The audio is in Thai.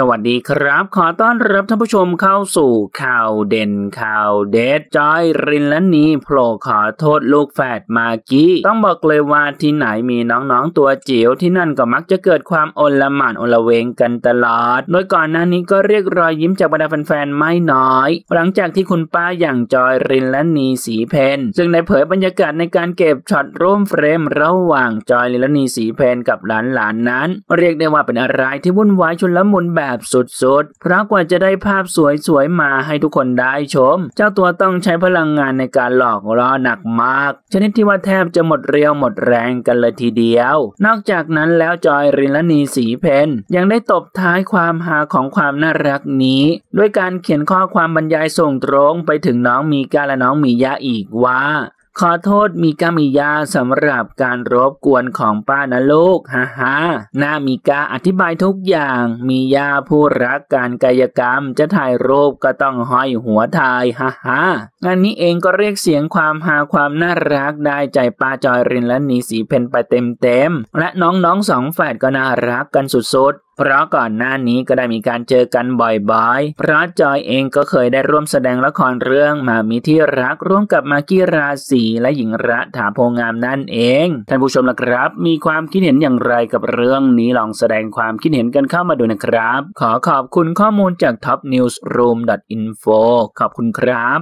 สวัสดีครับ ขอต้อนรับท่านผู้ชมเข้าสู่ข่าวเด่นข่าวเด็ดจอยรินและนีโผล่ขอโทษลูกแฝดมากี้ต้องบอกเลยว่าที่ไหนมีน้องๆตัวจิ๋วที่นั่นก็มักจะเกิดความโอละหม่านโอละเวงกันตลอด โดยก่อนหน้านี้ก็เรียกรอยยิ้มจากบรรดาแฟนๆไม่น้อย หลังจากที่คุณป้าอย่างจอยรินและนีสีเพนซึ่งได้เผยบรรยากาศในการเก็บช็อตร่วมเฟรมระหว่างจอยรินและนีสีเพนกับหลานๆนั้น เรียกได้ว่าเป็นอะไรที่วุ่นวายชุนละมุนแบบสุดๆ เพราะกว่าจะได้ภาพสวยๆ มาให้ทุกคนได้ชม เจ้าตัวต้องใช้พลังงานในการหลอกล่อหนักมาก ชนิดที่ว่าแทบจะหมดเรียวหมดแรงกันเลยทีเดียว นอกจากนั้นแล้วจอยรินและนีสีเพนยังได้ตบท้ายความหาของความน่ารักนี้ ด้วยการเขียนข้อความบรรยายส่งตรงไปถึงน้องมีกาและน้องมียาอีกว่า ขอโทษมีกามียาสำหรับการรบกวนของป้านะลูกฮ่าฮ่านามีกาอธิบายทุกอย่าง มียาผู้รักการกายกรรมจะถ่ายรูปก็ต้องห้อยหัวถ่ายฮ่าฮ่างานนี้เองก็เรียกเสียงความหาความน่ารักได้ใจป้าจอยรินและนีสีเพนไปเต็มเต็มและน้องๆสองแฝดก็น่ารักกันสุดๆ เพราะก่อนหน้านี้ก็ได้มีการเจอกันบ่อยๆ เพราะจอยเองก็เคยได้ร่วมแสดงละครเรื่องมามีที่รักร่วมกับมากี้ราศีและหญิงระถาโพงามนั่นเอง ท่านผู้ชมละครับ มีความคิดเห็นอย่างไรกับเรื่องนี้ลองแสดงความคิดเห็นกันเข้ามาดูนะครับ ขอขอบคุณข้อมูลจาก topnewsroom.info ขอบคุณครับ